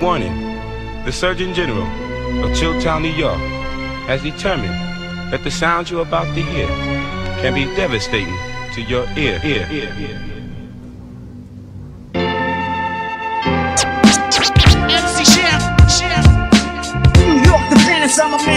Warning The Surgeon General of Chilltown, New York has determined that the sounds you're about to hear can be devastating to your ear. ear, ear, ear. MC Shan, Shan. New York, the I'm a menace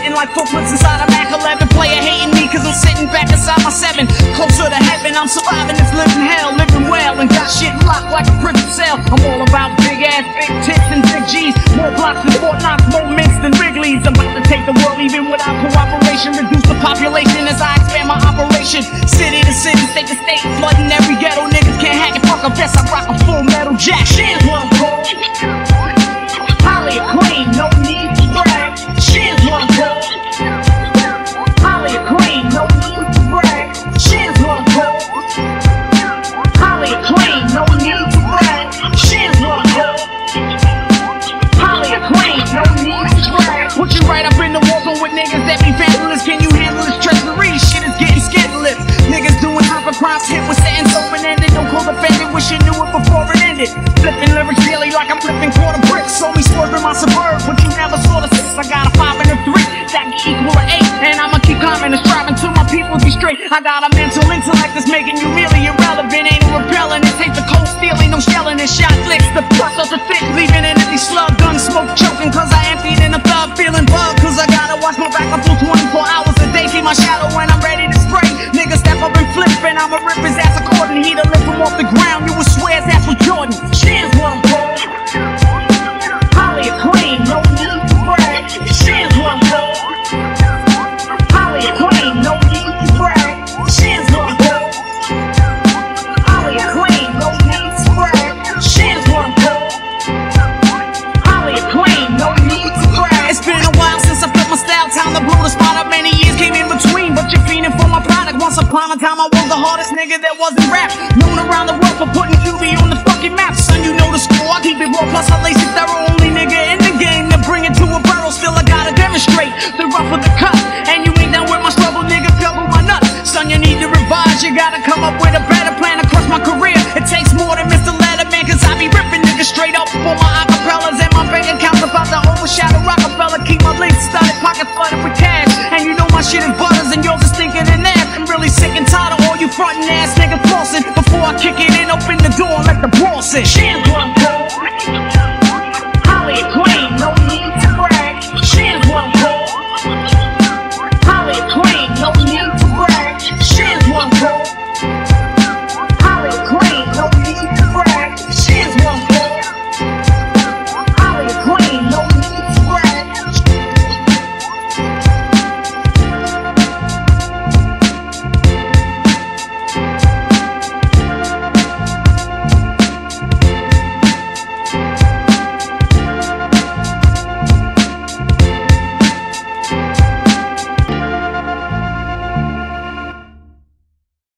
Spitting like footprints inside a Mac 11. Player hating me cause I'm sitting back inside my 7. Closer to heaven, I'm surviving this living hell. Living well and got shit locked like a prison cell. I'm all about big ass, big tits and big G's. More blocks than Fort Knox, more mints than Wrigley's. I'm about to take the world even without cooperation. Reduce the population as I expand my operation. City to city, state to state, flooding every ghetto. Niggas can't hack it, fuck a vest. I rock a full metal jack. Shit, hit with sentence open ended. Don't call the defendant, wish you knew it before it ended. Flipping lyrics daily like I'm flipping quarter bricks. Saw me swerving my suburb, but you never saw the six. I got a five and a three, that equal an eight. And I'ma keep climbing and striving till my people be straight. I got a mental intellect that's making you really irrelevant. Ain't no repelling, it takes the cold steel, ain't no shelling and shot flicks. The plus of the thick, off the ground, you would swear his ass was Jordan. Cheers, one gold. Upon a time I was the hardest nigga that wasn't rap. Known around the world for putting QB on the fucking map. Son, you know the score. I keep it raw, plus I lace it thorough. Only nigga in the game to bring it to a barrel. Still, I gotta demonstrate the rough with the cut. And you ain't down with my struggle, nigga. Fell with my nuts. Son, you need to revise. You gotta come up with.